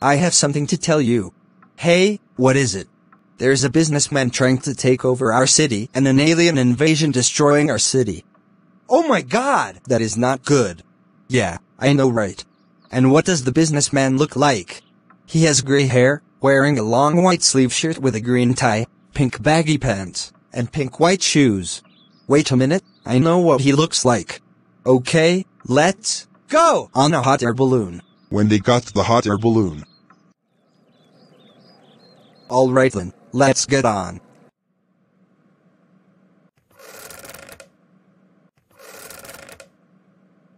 I have something to tell you. Hey, what is it? There's a businessman trying to take over our city and an alien invasion destroying our city. Oh my god! That is not good. Yeah, I know right. And what does the businessman look like? He has gray hair, wearing a long white sleeve shirt with a green tie, pink baggy pants, and pink white shoes. Wait a minute, I know what he looks like. Okay, let's go on a hot air balloon. When they got the hot air balloon, Alright then, let's get on.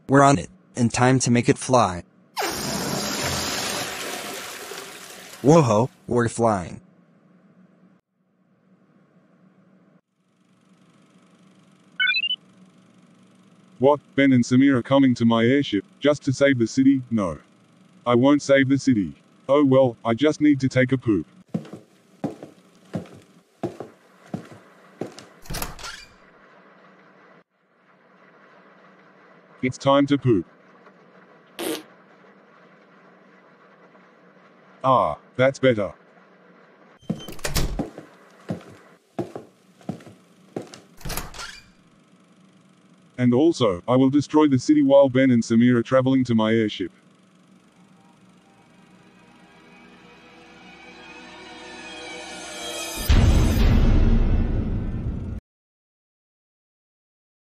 We're on it, and time to make it fly. Whoa, we're flying. What, Ben and Samir are coming to my airship, just to save the city? No. I won't save the city. Oh well, I just need to take a poop. It's time to poop. Ah, that's better. And also, I will destroy the city while Ben and Samir are traveling to my airship.